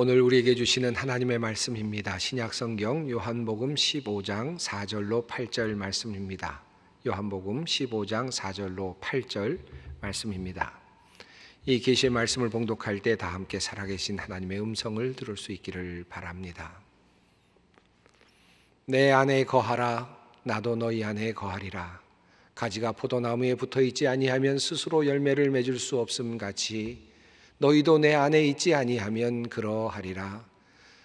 오늘 우리에게 주시는 하나님의 말씀입니다. 신약 성경 요한복음 15장 4절로 8절 말씀입니다. 요한복음 15장 4절로 8절 말씀입니다. 이 계시의 말씀을 봉독할 때 다 함께 살아계신 하나님의 음성을 들을 수 있기를 바랍니다. 내 안에 거하라 나도 너희 안에 거하리라 가지가 포도나무에 붙어 있지 아니하면 스스로 열매를 맺을 수 없음 같이 너희도 내 안에 있지 아니하면 그러하리라.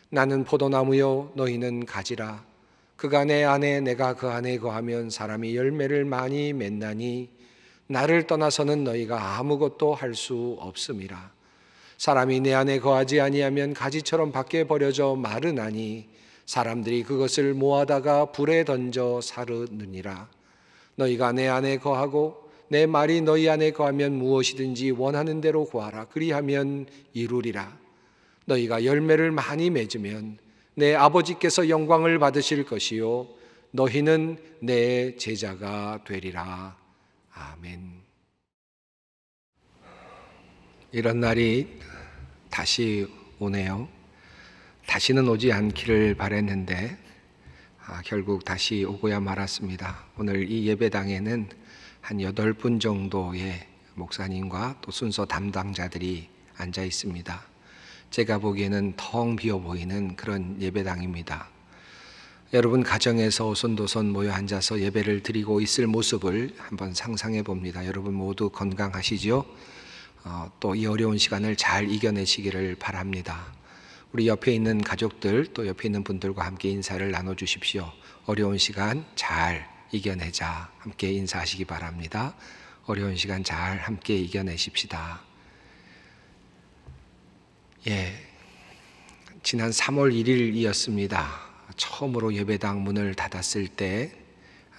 나는 포도나무요 너희는 가지라. 그가 내 안에 내가 그 안에 거하면 사람이 열매를 많이 맺나니 나를 떠나서는 너희가 아무것도 할 수 없음이라. 사람이 내 안에 거하지 아니하면 가지처럼 밖에 버려져 마르나니 사람들이 그것을 모아다가 불에 던져 사르느니라. 너희가 내 안에 거하고 내 말이 너희 안에 거하면 무엇이든지 원하는 대로 구하라. 그리하면 이루리라. 너희가 열매를 많이 맺으면 내 아버지께서 영광을 받으실 것이요. 너희는 내 제자가 되리라. 아멘. 이런 날이 다시 오네요. 다시는 오지 않기를 바랬는데 아, 결국 다시 오고야 말았습니다. 오늘 이 예배당에는 한 여덟 분 정도의 목사님과 또 순서 담당자들이 앉아 있습니다. 제가 보기에는 텅 비어 보이는 그런 예배당입니다. 여러분 가정에서 오손도손 모여 앉아서 예배를 드리고 있을 모습을 한번 상상해 봅니다. 여러분 모두 건강하시죠? 어, 또이 어려운 시간을 잘 이겨내시기를 바랍니다. 우리 옆에 있는 가족들 또 옆에 있는 분들과 함께 인사를 나눠 주십시오. 어려운 시간 잘 이겨내자. 함께 인사하시기 바랍니다. 어려운 시간 잘 함께 이겨내십시다. 예. 지난 3월 1일이었습니다. 처음으로 예배당 문을 닫았을 때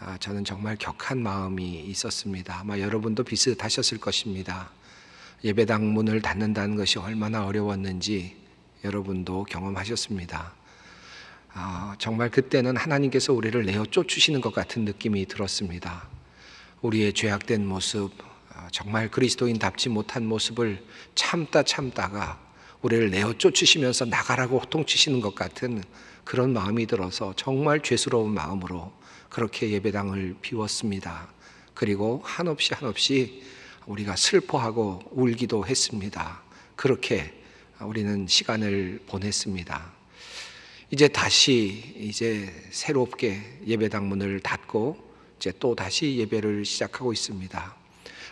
아, 저는 정말 격한 마음이 있었습니다. 아마 여러분도 비슷하셨을 것입니다. 예배당 문을 닫는다는 것이 얼마나 어려웠는지 여러분도 경험하셨습니다. 아, 정말 그때는 하나님께서 우리를 내어 쫓으시는 것 같은 느낌이 들었습니다. 우리의 죄악된 모습, 아, 정말 그리스도인답지 못한 모습을 참다 참다가 우리를 내어 쫓으시면서 나가라고 호통치시는 것 같은 그런 마음이 들어서 정말 죄스러운 마음으로 그렇게 예배당을 비웠습니다. 그리고 한없이 한없이 우리가 슬퍼하고 울기도 했습니다. 그렇게 우리는 시간을 보냈습니다. 이제 다시 이제 새롭게 예배당 문을 닫고 이제 또 다시 예배를 시작하고 있습니다.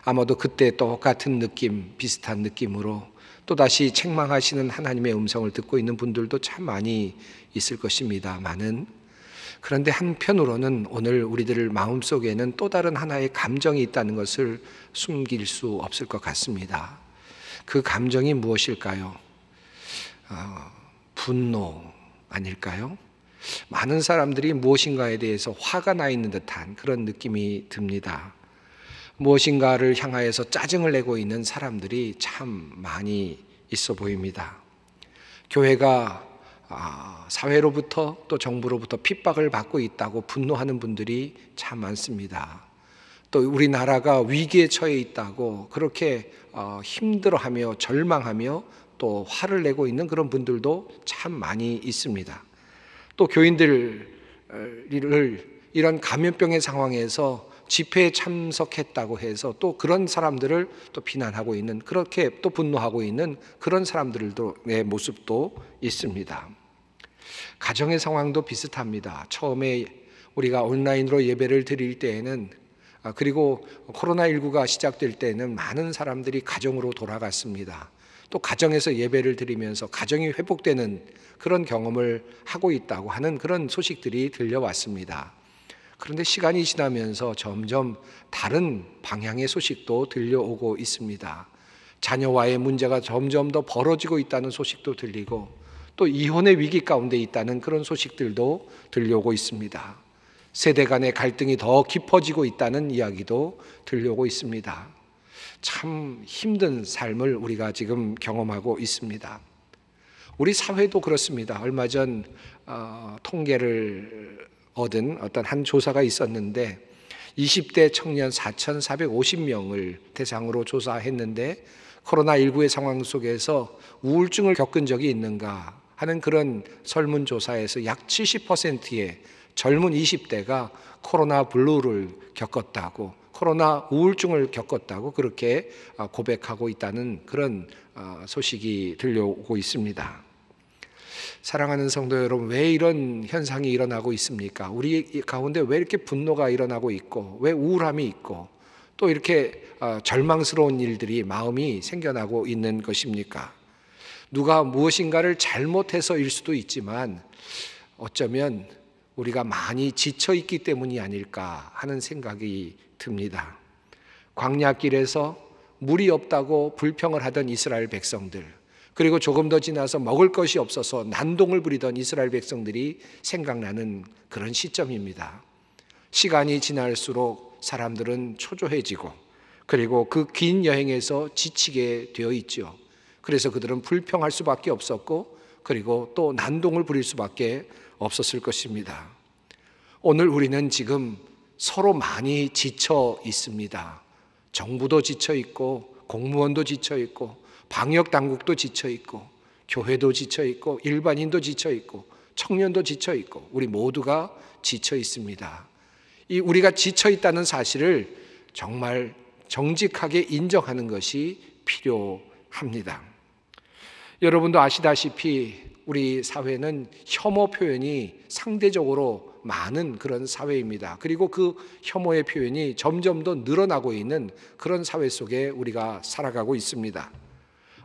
아마도 그때 똑같은 느낌, 비슷한 느낌으로 또 다시 책망하시는 하나님의 음성을 듣고 있는 분들도 참 많이 있을 것입니다. 많은 그런데 한편으로는 오늘 우리들 마음속에는 또 다른 하나의 감정이 있다는 것을 숨길 수 없을 것 같습니다. 그 감정이 무엇일까요? 어, 분노, 아닐까요? 많은 사람들이 무엇인가에 대해서 화가 나 있는 듯한 그런 느낌이 듭니다. 무엇인가를 향하여서 짜증을 내고 있는 사람들이 참 많이 있어 보입니다. 교회가 아, 사회로부터 또 정부로부터 핍박을 받고 있다고 분노하는 분들이 참 많습니다. 또 우리나라가 위기에 처해 있다고 그렇게 어, 힘들어하며 절망하며 또 화를 내고 있는 그런 분들도 참 많이 있습니다. 또 교인들을 이런 감염병의 상황에서 집회에 참석했다고 해서 또 그런 사람들을 또 비난하고 있는 그렇게 또 분노하고 있는 그런 사람들의 모습도 있습니다. 가정의 상황도 비슷합니다. 처음에 우리가 온라인으로 예배를 드릴 때에는 아, 그리고 코로나19가 시작될 때는 많은 사람들이 가정으로 돌아갔습니다. 또 가정에서 예배를 드리면서 가정이 회복되는 그런 경험을 하고 있다고 하는 그런 소식들이 들려왔습니다. 그런데 시간이 지나면서 점점 다른 방향의 소식도 들려오고 있습니다. 자녀와의 문제가 점점 더 벌어지고 있다는 소식도 들리고 또 이혼의 위기 가운데 있다는 그런 소식들도 들려오고 있습니다. 세대 간의 갈등이 더 깊어지고 있다는 이야기도 들려오고 있습니다. 참 힘든 삶을 우리가 지금 경험하고 있습니다. 우리 사회도 그렇습니다. 얼마 전 어, 통계를 얻은 어떤 한 조사가 있었는데 20대 청년 4,450명을 대상으로 조사했는데 코로나19의 상황 속에서 우울증을 겪은 적이 있는가 하는 그런 설문조사에서 약 70%의 젊은 20대가 코로나 블루를 겪었다고 코로나 우울증을 겪었다고 그렇게 아, 고백하고 있다는 그런 아, 소식이 들려오고 있습니다. 사랑하는 성도 여러분, 왜 이런 현상이 일어나고 있습니까? 우리 가운데 왜 이렇게 분노가 일어나고 있고, 왜 우울함이 있고, 또 이렇게 아, 절망스러운 일들이 마음이 생겨나고 있는 것입니까? 누가 무엇인가를 잘못해서일 수도 있지만 어쩌면 우리가 많이 지쳐 있기 때문이 아닐까 하는 생각이 듭니다. 광야길에서 물이 없다고 불평을 하던 이스라엘 백성들, 그리고 조금 더 지나서 먹을 것이 없어서 난동을 부리던 이스라엘 백성들이 생각나는 그런 시점입니다. 시간이 지날수록 사람들은 초조해지고, 그리고 그 긴 여행에서 지치게 되어 있죠. 그래서 그들은 불평할 수밖에 없었고 그리고 또 난동을 부릴 수밖에 없었을 것입니다. 오늘 우리는 지금 서로 많이 지쳐 있습니다. 정부도 지쳐 있고 공무원도 지쳐 있고 방역 당국도 지쳐 있고 교회도 지쳐 있고 일반인도 지쳐 있고 청년도 지쳐 있고 우리 모두가 지쳐 있습니다. 이 우리가 지쳐 있다는 사실을 정말 정직하게 인정하는 것이 필요합니다. 여러분도 아시다시피 우리 사회는 혐오 표현이 상대적으로 많은 그런 사회입니다. 그리고 그 혐오의 표현이 점점 더 늘어나고 있는 그런 사회 속에 우리가 살아가고 있습니다.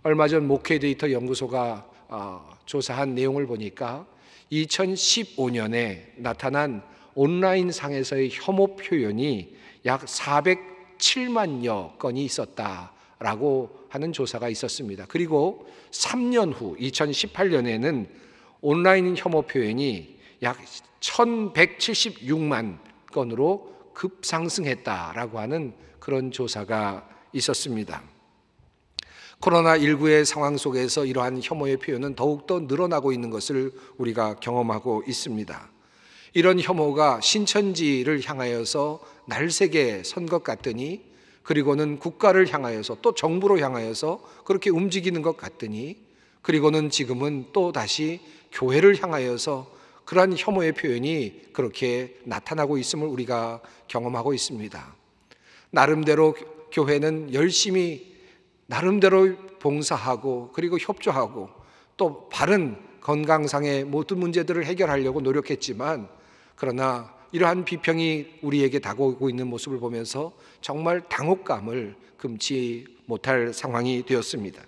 얼마 전 목회 데이터 연구소가 어, 조사한 내용을 보니까 2015년에 나타난 온라인 상에서의 혐오 표현이 약 407만여 건이 있었다라고 하는 조사가 있었습니다. 그리고 3년 후 2018년에는 온라인 혐오 표현이 약 1176만 건으로 급상승했다라고 하는 그런 조사가 있었습니다. 코로나19의 상황 속에서 이러한 혐오의 표현은 더욱더 늘어나고 있는 것을 우리가 경험하고 있습니다. 이런 혐오가 신천지를 향하여서 날새게 선 것 같더니 그리고는 국가를 향하여서 또 정부로 향하여서 그렇게 움직이는 것 같더니 그리고는 지금은 또 다시 교회를 향하여서 그러한 혐오의 표현이 그렇게 나타나고 있음을 우리가 경험하고 있습니다. 나름대로 교회는 열심히 나름대로 봉사하고 그리고 협조하고 또 바른 건강상의 모든 문제들을 해결하려고 노력했지만 그러나 이러한 비평이 우리에게 다가오고 있는 모습을 보면서 정말 당혹감을 금치 못할 상황이 되었습니다.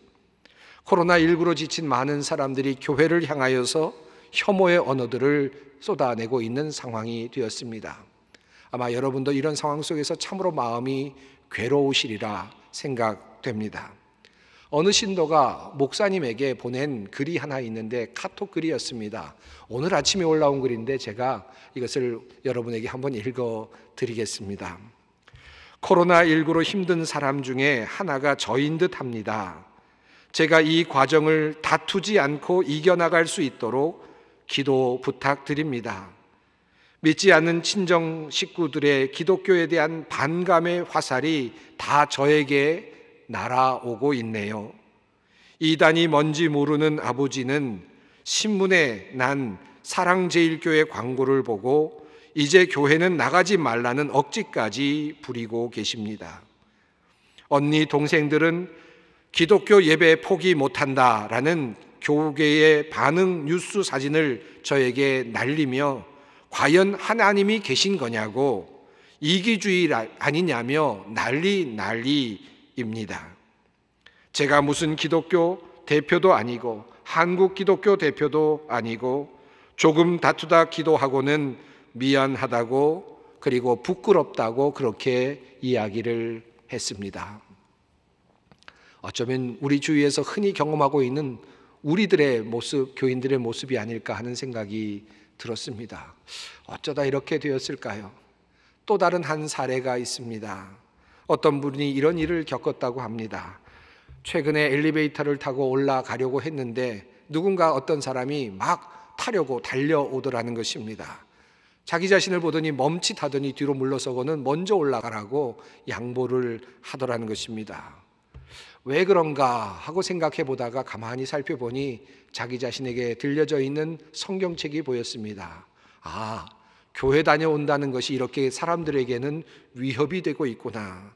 코로나19로 지친 많은 사람들이 교회를 향하여서 혐오의 언어들을 쏟아내고 있는 상황이 되었습니다. 아마 여러분도 이런 상황 속에서 참으로 마음이 괴로우시리라 생각됩니다. 어느 신도가 목사님에게 보낸 글이 하나 있는데 카톡 글이었습니다. 오늘 아침에 올라온 글인데 제가 이것을 여러분에게 한번 읽어 드리겠습니다. 코로나19로 힘든 사람 중에 하나가 저인 듯 합니다. 제가 이 과정을 다투지 않고 이겨나갈 수 있도록 기도 부탁드립니다. 믿지 않는 친정 식구들의 기독교에 대한 반감의 화살이 다 저에게 날아오고 있네요. 이단이 뭔지 모르는 아버지는 신문에 난 사랑제일교회 광고를 보고 이제 교회는 나가지 말라는 억지까지 부리고 계십니다. 언니 동생들은 기독교 예배 포기 못한다라는 교계의 반응 뉴스 사진을 저에게 날리며 과연 하나님이 계신 거냐고 이기주의 아니냐며 난리 난리 입니다. 제가 무슨 기독교 대표도 아니고 한국 기독교 대표도 아니고 조금 다투다 기도하고는 미안하다고 그리고 부끄럽다고 그렇게 이야기를 했습니다. 어쩌면 우리 주위에서 흔히 경험하고 있는 우리들의 모습, 교인들의 모습이 아닐까 하는 생각이 들었습니다. 어쩌다 이렇게 되었을까요? 또 다른 한 사례가 있습니다. 어떤 분이 이런 일을 겪었다고 합니다. 최근에 엘리베이터를 타고 올라가려고 했는데 누군가 어떤 사람이 막 타려고 달려오더라는 것입니다. 자기 자신을 보더니 멈칫하더니 뒤로 물러서고는 먼저 올라가라고 양보를 하더라는 것입니다. 왜 그런가 하고 생각해 보다가 가만히 살펴보니 자기 자신에게 들려져 있는 성경책이 보였습니다. 아, 교회 다녀온다는 것이 이렇게 사람들에게는 위협이 되고 있구나.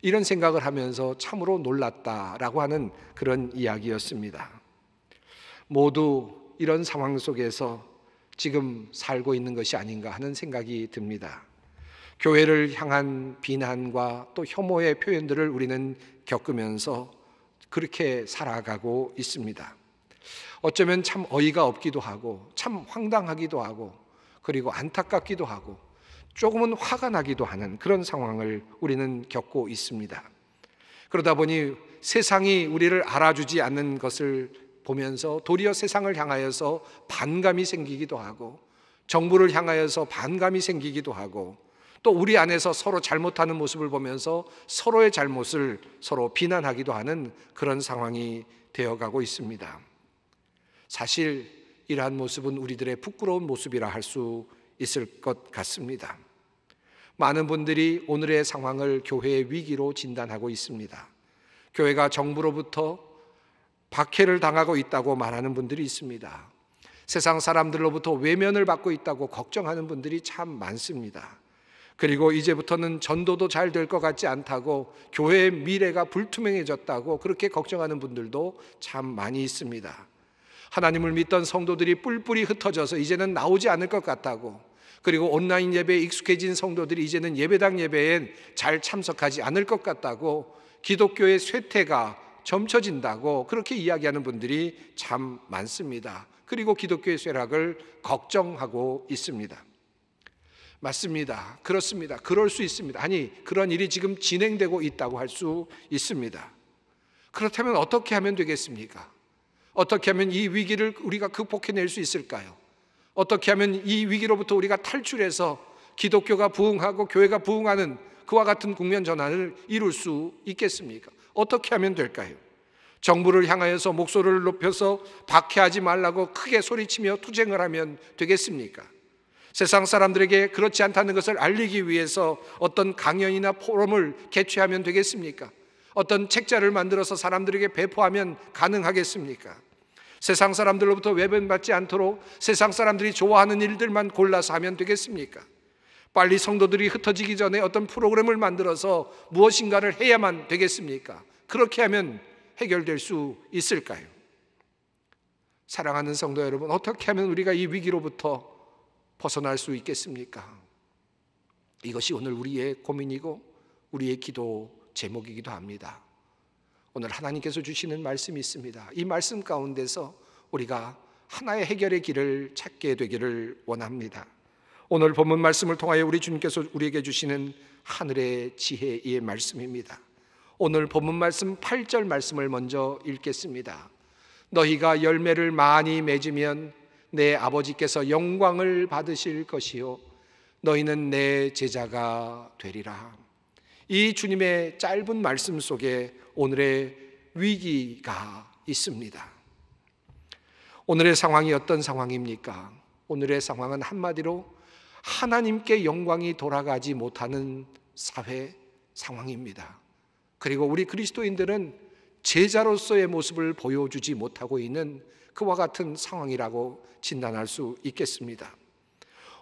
이런 생각을 하면서 참으로 놀랐다라고 하는 그런 이야기였습니다. 모두 이런 상황 속에서 지금 살고 있는 것이 아닌가 하는 생각이 듭니다. 교회를 향한 비난과 또 혐오의 표현들을 우리는 겪으면서 그렇게 살아가고 있습니다. 어쩌면 참 어이가 없기도 하고 참 황당하기도 하고 그리고 안타깝기도 하고 조금은 화가 나기도 하는 그런 상황을 우리는 겪고 있습니다. 그러다 보니 세상이 우리를 알아주지 않는 것을 보면서 도리어 세상을 향하여서 반감이 생기기도 하고 정부를 향하여서 반감이 생기기도 하고 또 우리 안에서 서로 잘못하는 모습을 보면서 서로의 잘못을 서로 비난하기도 하는 그런 상황이 되어가고 있습니다. 사실 이러한 모습은 우리들의 부끄러운 모습이라 할 수 있을 것 같습니다. 많은 분들이 오늘의 상황을 교회의 위기로 진단하고 있습니다. 교회가 정부로부터 박해를 당하고 있다고 말하는 분들이 있습니다. 세상 사람들로부터 외면을 받고 있다고 걱정하는 분들이 참 많습니다. 그리고 이제부터는 전도도 잘 될 것 같지 않다고 교회의 미래가 불투명해졌다고 그렇게 걱정하는 분들도 참 많이 있습니다. 하나님을 믿던 성도들이 뿔뿔이 흩어져서 이제는 나오지 않을 것 같다고 그리고 온라인 예배에 익숙해진 성도들이 이제는 예배당 예배엔 잘 참석하지 않을 것 같다고 기독교의 쇠퇴가 점쳐진다고 그렇게 이야기하는 분들이 참 많습니다. 그리고 기독교의 쇠락을 걱정하고 있습니다. 맞습니다. 그렇습니다. 그럴 수 있습니다. 아니, 그런 일이 지금 진행되고 있다고 할 수 있습니다. 그렇다면 어떻게 하면 되겠습니까? 어떻게 하면 이 위기를 우리가 극복해낼 수 있을까요? 어떻게 하면 이 위기로부터 우리가 탈출해서 기독교가 부흥하고 교회가 부흥하는 그와 같은 국면 전환을 이룰 수 있겠습니까? 어떻게 하면 될까요? 정부를 향하여서 목소리를 높여서 박해하지 말라고 크게 소리치며 투쟁을 하면 되겠습니까? 세상 사람들에게 그렇지 않다는 것을 알리기 위해서 어떤 강연이나 포럼을 개최하면 되겠습니까? 어떤 책자를 만들어서 사람들에게 배포하면 가능하겠습니까? 세상 사람들로부터 외면받지 않도록 세상 사람들이 좋아하는 일들만 골라서 하면 되겠습니까? 빨리 성도들이 흩어지기 전에 어떤 프로그램을 만들어서 무엇인가를 해야만 되겠습니까? 그렇게 하면 해결될 수 있을까요? 사랑하는 성도 여러분, 어떻게 하면 우리가 이 위기로부터 벗어날 수 있겠습니까? 이것이 오늘 우리의 고민이고 우리의 기도 제목이기도 합니다. 오늘 하나님께서 주시는 말씀이 있습니다. 이 말씀 가운데서 우리가 하나의 해결의 길을 찾게 되기를 원합니다. 오늘 본문 말씀을 통하여 우리 주님께서 우리에게 주시는 하늘의 지혜의 말씀입니다. 오늘 본문 말씀 8절 말씀을 먼저 읽겠습니다. 너희가 열매를 많이 맺으면 내 아버지께서 영광을 받으실 것이요 너희는 내 제자가 되리라. 이 주님의 짧은 말씀 속에 오늘의 위기가 있습니다. 오늘의 상황이 어떤 상황입니까? 오늘의 상황은 한마디로 하나님께 영광이 돌아가지 못하는 사회 상황입니다. 그리고 우리 그리스도인들은 제자로서의 모습을 보여주지 못하고 있는 그와 같은 상황이라고 진단할 수 있겠습니다.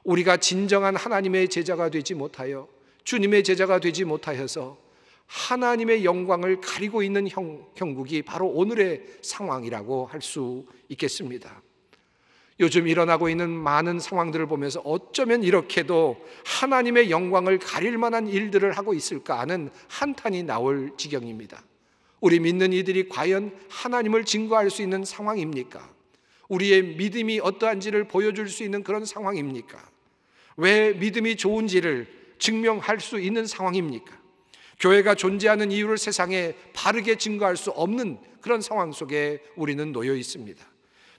우리가 진정한 하나님의 제자가 되지 못하여 주님의 제자가 되지 못하여서 하나님의 영광을 가리고 있는 형, 형국이 바로 오늘의 상황이라고 할 수 있겠습니다. 요즘 일어나고 있는 많은 상황들을 보면서 어쩌면 이렇게도 하나님의 영광을 가릴 만한 일들을 하고 있을까 하는 한탄이 나올 지경입니다. 우리 믿는 이들이 과연 하나님을 증거할 수 있는 상황입니까? 우리의 믿음이 어떠한지를 보여줄 수 있는 그런 상황입니까? 왜 믿음이 좋은지를 증명할 수 있는 상황입니까? 교회가 존재하는 이유를 세상에 바르게 증거할 수 없는 그런 상황 속에 우리는 놓여 있습니다.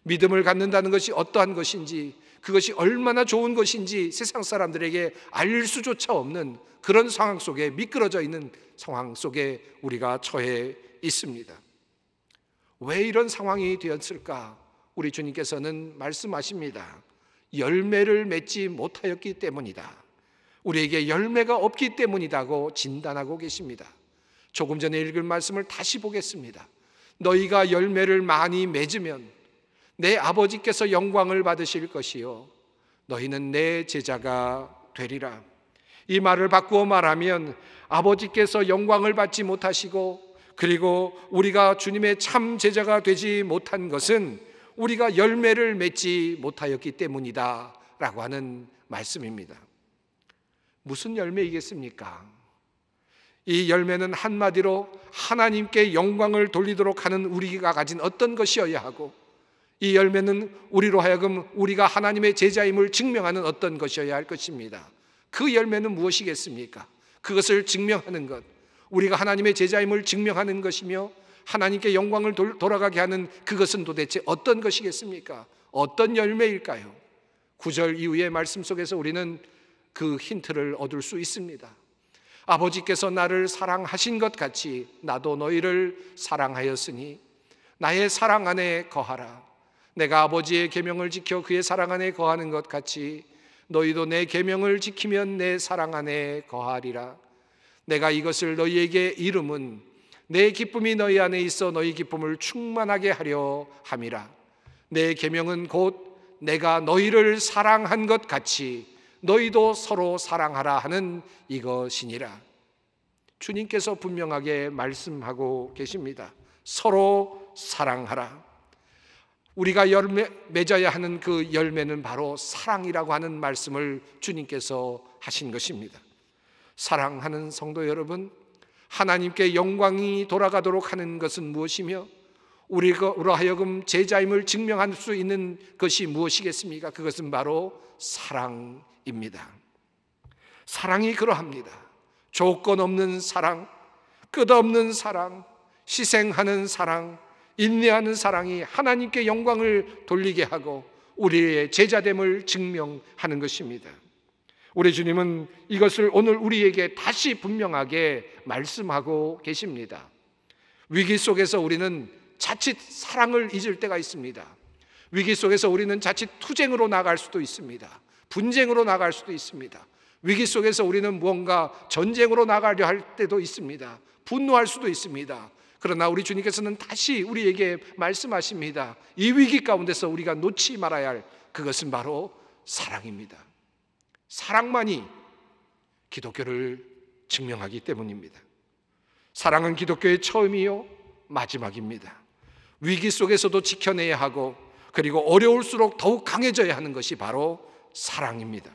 믿음을 갖는다는 것이 어떠한 것인지, 그것이 얼마나 좋은 것인지 세상 사람들에게 알릴 수조차 없는 그런 상황 속에 미끄러져 있는 상황 속에 우리가 처해 있습니다. 왜 이런 상황이 되었을까? 우리 주님께서는 말씀하십니다. 열매를 맺지 못하였기 때문이다. 우리에게 열매가 없기 때문이다고 진단하고 계십니다. 조금 전에 읽은 말씀을 다시 보겠습니다. 너희가 열매를 많이 맺으면 내 아버지께서 영광을 받으실 것이요. 너희는 내 제자가 되리라. 이 말을 바꾸어 말하면 아버지께서 영광을 받지 못하시고 그리고 우리가 주님의 참 제자가 되지 못한 것은 우리가 열매를 맺지 못하였기 때문이다. 라고 하는 말씀입니다. 무슨 열매이겠습니까? 이 열매는 한마디로 하나님께 영광을 돌리도록 하는 우리가 가진 어떤 것이어야 하고 이 열매는 우리로 하여금 우리가 하나님의 제자임을 증명하는 어떤 것이어야 할 것입니다. 그 열매는 무엇이겠습니까? 그것을 증명하는 것. 우리가 하나님의 제자임을 증명하는 것이며 하나님께 영광을 돌아가게 하는 그것은 도대체 어떤 것이겠습니까? 어떤 열매일까요? 9절 이후의 말씀 속에서 우리는 그 힌트를 얻을 수 있습니다. 아버지께서 나를 사랑하신 것 같이 나도 너희를 사랑하였으니 나의 사랑 안에 거하라. 내가 아버지의 계명을 지켜 그의 사랑 안에 거하는 것 같이 너희도 내 계명을 지키면 내 사랑 안에 거하리라. 내가 이것을 너희에게 이름은 내 기쁨이 너희 안에 있어 너희 기쁨을 충만하게 하려 함이라. 내 계명은 곧 내가 너희를 사랑한 것 같이 너희도 서로 사랑하라 하는 이것이니라. 주님께서 분명하게 말씀하고 계십니다. 서로 사랑하라. 우리가 열매 맺어야 하는 그 열매는 바로 사랑이라고 하는 말씀을 주님께서 하신 것입니다. 사랑하는 성도 여러분, 하나님께 영광이 돌아가도록 하는 것은 무엇이며 우리로 하여금 제자임을 증명할 수 있는 것이 무엇이겠습니까? 그것은 바로 사랑입니다. 사랑이 그러합니다. 조건 없는 사랑, 끝없는 사랑, 희생하는 사랑, 인내하는 사랑이 하나님께 영광을 돌리게 하고 우리의 제자됨을 증명하는 것입니다. 우리 주님은 이것을 오늘 우리에게 다시 분명하게 말씀하고 계십니다. 위기 속에서 우리는 자칫 사랑을 잊을 때가 있습니다. 위기 속에서 우리는 자칫 투쟁으로 나갈 수도 있습니다. 분쟁으로 나갈 수도 있습니다. 위기 속에서 우리는 무언가 전쟁으로 나가려 할 때도 있습니다. 분노할 수도 있습니다. 그러나 우리 주님께서는 다시 우리에게 말씀하십니다. 이 위기 가운데서 우리가 놓지 말아야 할 그것은 바로 사랑입니다. 사랑만이 기독교를 증명하기 때문입니다. 사랑은 기독교의 처음이요, 마지막입니다. 위기 속에서도 지켜내야 하고, 그리고 어려울수록 더욱 강해져야 하는 것이 바로 사랑입니다.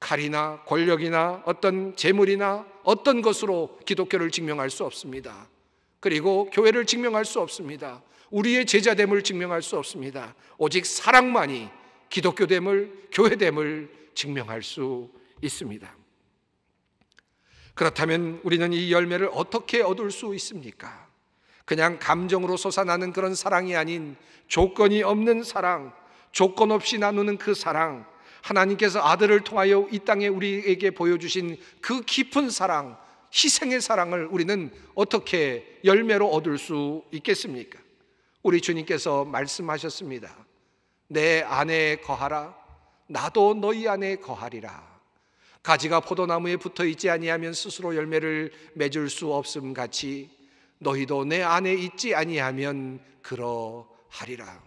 칼이나 권력이나 어떤 재물이나 어떤 것으로 기독교를 증명할 수 없습니다. 그리고 교회를 증명할 수 없습니다. 우리의 제자됨을 증명할 수 없습니다. 오직 사랑만이 기독교됨을, 교회됨을 증명할 수 있습니다. 그렇다면 우리는 이 열매를 어떻게 얻을 수 있습니까? 그냥 감정으로 솟아나는 그런 사랑이 아닌 조건이 없는 사랑, 조건 없이 나누는 그 사랑, 하나님께서 아들을 통하여 이 땅에 우리에게 보여주신 그 깊은 사랑, 희생의 사랑을 우리는 어떻게 열매로 얻을 수 있겠습니까? 우리 주님께서 말씀하셨습니다. 내 안에 거하라. 나도 너희 안에 거하리라. 가지가 포도나무에 붙어 있지 아니하면 스스로 열매를 맺을 수 없음 같이 너희도 내 안에 있지 아니하면 그러하리라.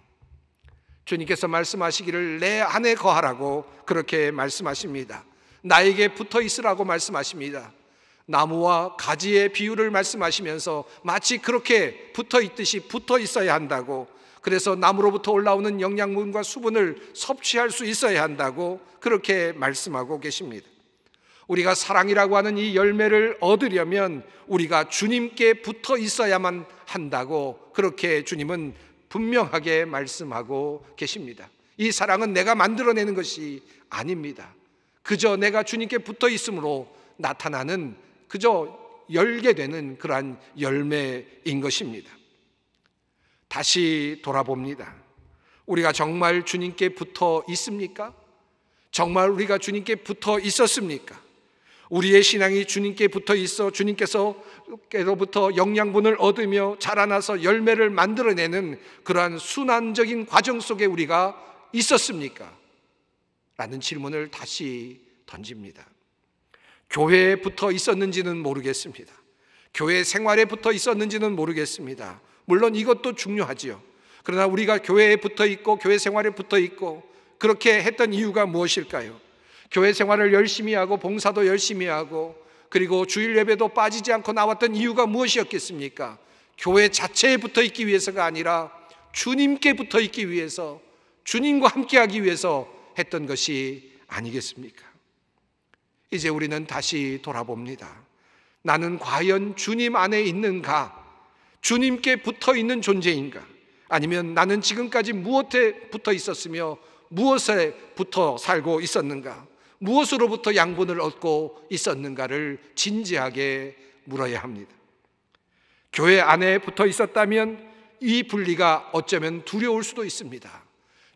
주님께서 말씀하시기를 내 안에 거하라고 그렇게 말씀하십니다. 나에게 붙어 있으라고 말씀하십니다. 나무와 가지의 비율을 말씀하시면서 마치 그렇게 붙어 있듯이 붙어 있어야 한다고 그래서 나무로부터 올라오는 영양분과 수분을 섭취할 수 있어야 한다고 그렇게 말씀하고 계십니다. 우리가 사랑이라고 하는 이 열매를 얻으려면 우리가 주님께 붙어 있어야만 한다고 그렇게 주님은 분명하게 말씀하고 계십니다. 이 사랑은 내가 만들어내는 것이 아닙니다. 그저 내가 주님께 붙어 있으므로 나타나는 그저 열게 되는 그러한 열매인 것입니다. 다시 돌아봅니다. 우리가 정말 주님께 붙어 있습니까? 정말 우리가 주님께 붙어 있었습니까? 우리의 신앙이 주님께 붙어 있어 주님께서로부터 영양분을 얻으며 자라나서 열매를 만들어내는 그러한 순환적인 과정 속에 우리가 있었습니까? 라는 질문을 다시 던집니다. 교회에 붙어 있었는지는 모르겠습니다. 교회 생활에 붙어 있었는지는 모르겠습니다. 물론 이것도 중요하지요. 그러나 우리가 교회에 붙어 있고 교회 생활에 붙어 있고 그렇게 했던 이유가 무엇일까요? 교회 생활을 열심히 하고 봉사도 열심히 하고 그리고 주일 예배도 빠지지 않고 나왔던 이유가 무엇이었겠습니까? 교회 자체에 붙어 있기 위해서가 아니라 주님께 붙어 있기 위해서 주님과 함께 하기 위해서 했던 것이 아니겠습니까? 이제 우리는 다시 돌아봅니다. 나는 과연 주님 안에 있는가? 주님께 붙어 있는 존재인가? 아니면 나는 지금까지 무엇에 붙어 있었으며 무엇에 붙어 살고 있었는가? 무엇으로부터 양분을 얻고 있었는가를 진지하게 물어야 합니다. 교회 안에 붙어 있었다면 이 분리가 어쩌면 두려울 수도 있습니다.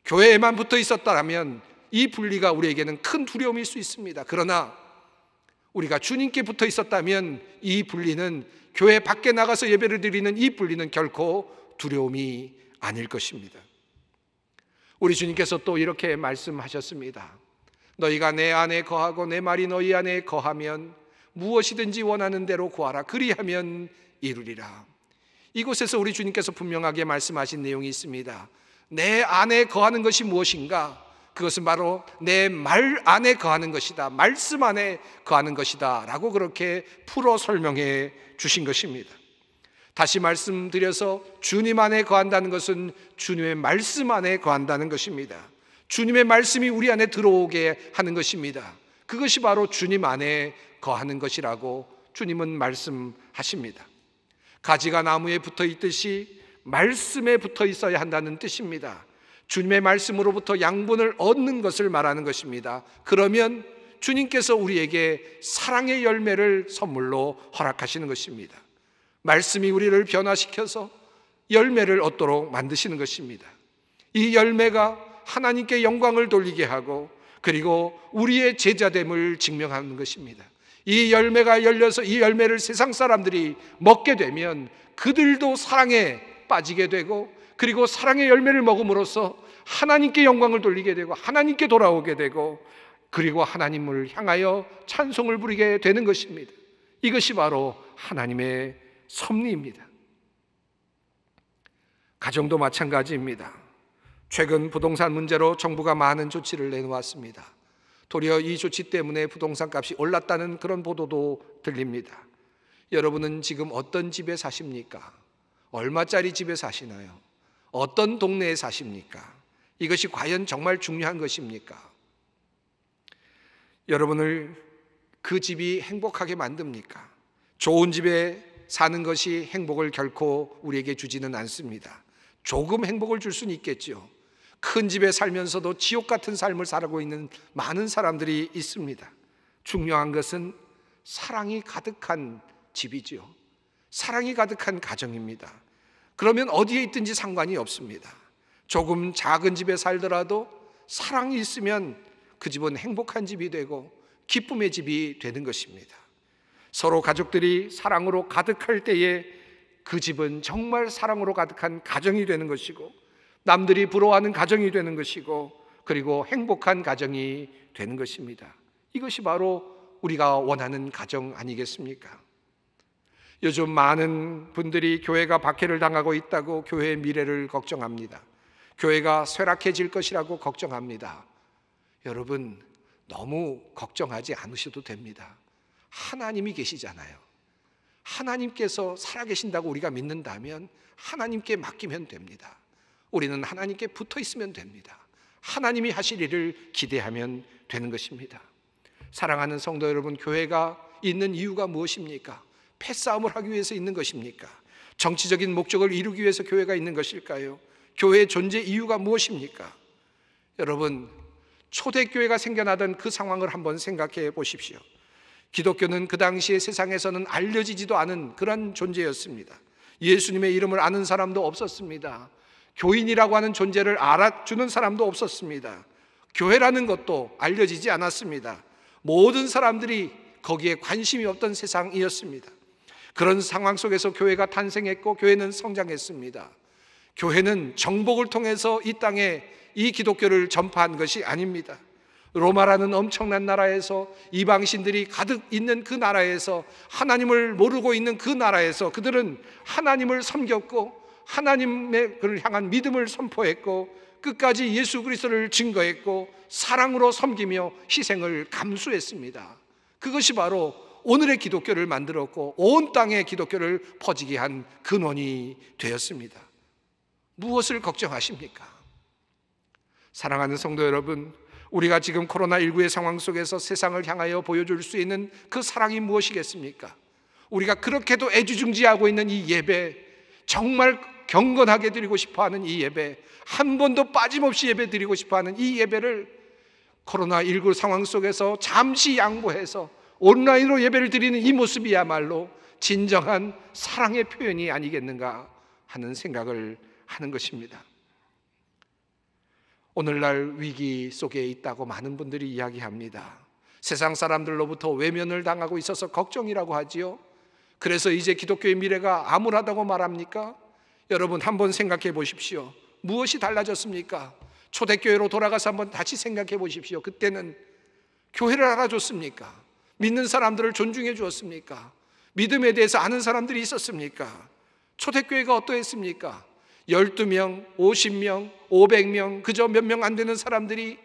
교회에만 붙어 있었다면 이 분리가 우리에게는 큰 두려움일 수 있습니다. 그러나 우리가 주님께 붙어 있었다면 이 분리는 교회 밖에 나가서 예배를 드리는 이 분리는 결코 두려움이 아닐 것입니다. 우리 주님께서 또 이렇게 말씀하셨습니다. 너희가 내 안에 거하고 내 말이 너희 안에 거하면 무엇이든지 원하는 대로 구하라. 그리하면 이루리라. 이곳에서 우리 주님께서 분명하게 말씀하신 내용이 있습니다. 내 안에 거하는 것이 무엇인가? 그것은 바로 내 말 안에 거하는 것이다. 말씀 안에 거하는 것이다. 라고 그렇게 풀어 설명해 주신 것입니다. 다시 말씀드려서 주님 안에 거한다는 것은 주님의 말씀 안에 거한다는 것입니다. 주님의 말씀이 우리 안에 들어오게 하는 것입니다. 그것이 바로 주님 안에 거하는 것이라고 주님은 말씀하십니다. 가지가 나무에 붙어 있듯이 말씀에 붙어 있어야 한다는 뜻입니다. 주님의 말씀으로부터 양분을 얻는 것을 말하는 것입니다. 그러면 주님께서 우리에게 사랑의 열매를 선물로 허락하시는 것입니다. 말씀이 우리를 변화시켜서 열매를 얻도록 만드시는 것입니다. 이 열매가 하나님께 영광을 돌리게 하고 그리고 우리의 제자됨을 증명하는 것입니다. 이 열매가 열려서 이 열매를 세상 사람들이 먹게 되면 그들도 사랑에 빠지게 되고 그리고 사랑의 열매를 먹음으로써 하나님께 영광을 돌리게 되고 하나님께 돌아오게 되고 그리고 하나님을 향하여 찬송을 부리게 되는 것입니다. 이것이 바로 하나님의 섭리입니다. 가정도 마찬가지입니다. 최근 부동산 문제로 정부가 많은 조치를 내놓았습니다. 도리어 이 조치 때문에 부동산 값이 올랐다는 그런 보도도 들립니다. 여러분은 지금 어떤 집에 사십니까? 얼마짜리 집에 사시나요? 어떤 동네에 사십니까? 이것이 과연 정말 중요한 것입니까? 여러분을 그 집이 행복하게 만듭니까? 좋은 집에 사는 것이 행복을 결코 우리에게 주지는 않습니다. 조금 행복을 줄 수는 있겠죠. 큰 집에 살면서도 지옥 같은 삶을 살고 있는 많은 사람들이 있습니다. 중요한 것은 사랑이 가득한 집이지요. 사랑이 가득한 가정입니다. 그러면 어디에 있든지 상관이 없습니다. 조금 작은 집에 살더라도 사랑이 있으면 그 집은 행복한 집이 되고 기쁨의 집이 되는 것입니다. 서로 가족들이 사랑으로 가득할 때에 그 집은 정말 사랑으로 가득한 가정이 되는 것이고 남들이 부러워하는 가정이 되는 것이고 그리고 행복한 가정이 되는 것입니다. 이것이 바로 우리가 원하는 가정 아니겠습니까? 요즘 많은 분들이 교회가 박해를 당하고 있다고 교회의 미래를 걱정합니다. 교회가 쇠락해질 것이라고 걱정합니다. 여러분, 너무 걱정하지 않으셔도 됩니다. 하나님이 계시잖아요. 하나님께서 살아계신다고 우리가 믿는다면 하나님께 맡기면 됩니다. 우리는 하나님께 붙어 있으면 됩니다. 하나님이 하실 일을 기대하면 되는 것입니다. 사랑하는 성도 여러분, 교회가 있는 이유가 무엇입니까? 패싸움을 하기 위해서 있는 것입니까? 정치적인 목적을 이루기 위해서 교회가 있는 것일까요? 교회의 존재 이유가 무엇입니까? 여러분, 초대교회가 생겨나던 그 상황을 한번 생각해 보십시오. 기독교는 그 당시에 세상에서는 알려지지도 않은 그런 존재였습니다. 예수님의 이름을 아는 사람도 없었습니다. 교인이라고 하는 존재를 알아주는 사람도 없었습니다. 교회라는 것도 알려지지 않았습니다. 모든 사람들이 거기에 관심이 없던 세상이었습니다. 그런 상황 속에서 교회가 탄생했고 교회는 성장했습니다. 교회는 정복을 통해서 이 땅에 이 기독교를 전파한 것이 아닙니다. 로마라는 엄청난 나라에서 이방신들이 가득 있는 그 나라에서 하나님을 모르고 있는 그 나라에서 그들은 하나님을 섬겼고 하나님의 그를 향한 믿음을 선포했고 끝까지 예수 그리스도를 증거했고 사랑으로 섬기며 희생을 감수했습니다. 그것이 바로 오늘의 기독교를 만들었고 온 땅에 기독교를 퍼지게 한 근원이 되었습니다. 무엇을 걱정하십니까? 사랑하는 성도 여러분, 우리가 지금 코로나19의 상황 속에서 세상을 향하여 보여줄 수 있는 그 사랑이 무엇이겠습니까? 우리가 그렇게도 애주중지하고 있는 이 예배, 정말 경건하게 드리고 싶어 하는 이 예배, 한 번도 빠짐없이 예배 드리고 싶어 하는 이 예배를 코로나19 상황 속에서 잠시 양보해서 온라인으로 예배를 드리는 이 모습이야말로 진정한 사랑의 표현이 아니겠는가 하는 생각을 하는 것입니다. 오늘날 위기 속에 있다고 많은 분들이 이야기합니다. 세상 사람들로부터 외면을 당하고 있어서 걱정이라고 하지요. 그래서 이제 기독교의 미래가 암울하다고 말합니까? 여러분 한번 생각해 보십시오. 무엇이 달라졌습니까? 초대교회로 돌아가서 한번 다시 생각해 보십시오. 그때는 교회를 알아줬습니까? 믿는 사람들을 존중해 주었습니까? 믿음에 대해서 아는 사람들이 있었습니까? 초대교회가 어떠했습니까? 12명, 50명, 500명, 그저 몇 명 안 되는 사람들이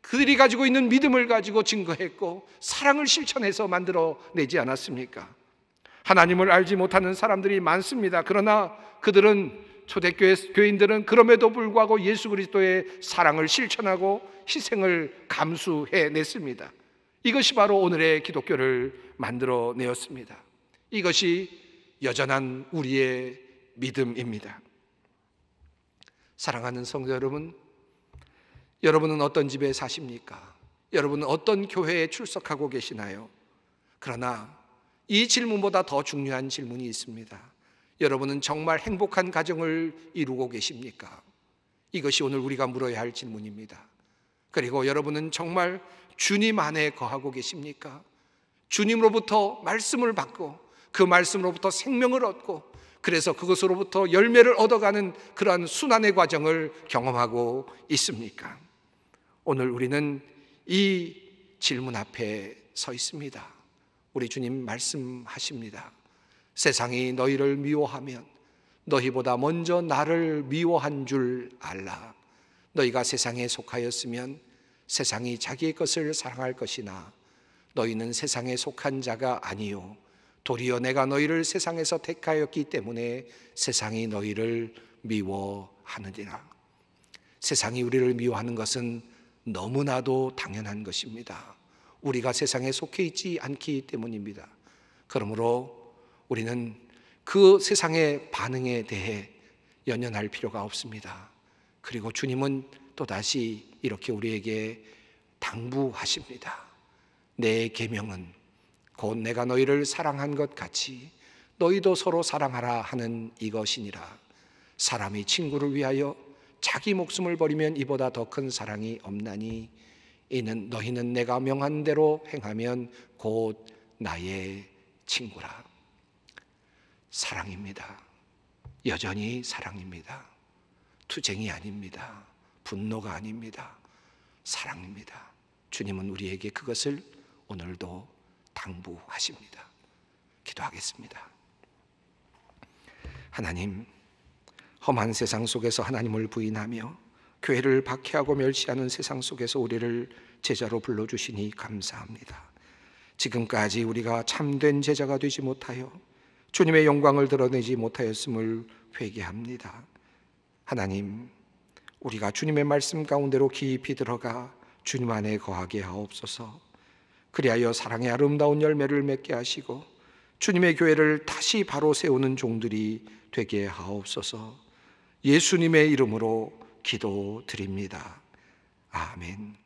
그들이 가지고 있는 믿음을 가지고 증거했고 사랑을 실천해서 만들어내지 않았습니까? 하나님을 알지 못하는 사람들이 많습니다. 그러나 그들은 초대교회 교인들은 그럼에도 불구하고 예수 그리스도의 사랑을 실천하고 희생을 감수해 냈습니다. 이것이 바로 오늘의 기독교를 만들어 내었습니다. 이것이 여전한 우리의 믿음입니다. 사랑하는 성도 여러분, 여러분은 어떤 집에 사십니까? 여러분은 어떤 교회에 출석하고 계시나요? 그러나 이 질문보다 더 중요한 질문이 있습니다. 여러분은 정말 행복한 가정을 이루고 계십니까? 이것이 오늘 우리가 물어야 할 질문입니다. 그리고 여러분은 정말 주님 안에 거하고 계십니까? 주님으로부터 말씀을 받고 그 말씀으로부터 생명을 얻고 그래서 그것으로부터 열매를 얻어가는 그러한 순환의 과정을 경험하고 있습니까? 오늘 우리는 이 질문 앞에 서 있습니다. 우리 주님 말씀하십니다. 세상이 너희를 미워하면 너희보다 먼저 나를 미워한 줄 알라. 너희가 세상에 속하였으면 세상이 자기의 것을 사랑할 것이나 너희는 세상에 속한 자가 아니요 도리어 내가 너희를 세상에서 택하였기 때문에 세상이 너희를 미워하느니라. 세상이 우리를 미워하는 것은 너무나도 당연한 것입니다. 우리가 세상에 속해 있지 않기 때문입니다. 그러므로 우리는 그 세상의 반응에 대해 연연할 필요가 없습니다. 그리고 주님은 또 다시 이렇게 우리에게 당부하십니다. 내 계명은 곧 내가 너희를 사랑한 것 같이 너희도 서로 사랑하라 하는 이것이니라. 사람이 친구를 위하여 자기 목숨을 버리면 이보다 더 큰 사랑이 없나니 이는 너희는 내가 명한 대로 행하면 곧 나의 친구라. 사랑입니다. 여전히 사랑입니다. 투쟁이 아닙니다. 분노가 아닙니다. 사랑입니다. 주님은 우리에게 그것을 오늘도 당부하십니다. 기도하겠습니다. 하나님, 험한 세상 속에서 하나님을 부인하며 교회를 박해하고 멸시하는 세상 속에서 우리를 제자로 불러주시니 감사합니다. 지금까지 우리가 참된 제자가 되지 못하여 주님의 영광을 드러내지 못하였음을 회개합니다. 하나님, 우리가 주님의 말씀 가운데로 깊이 들어가 주님 안에 거하게 하옵소서. 그리하여 사랑의 아름다운 열매를 맺게 하시고 주님의 교회를 다시 바로 세우는 종들이 되게 하옵소서. 예수님의 이름으로 기도드립니다. 아멘.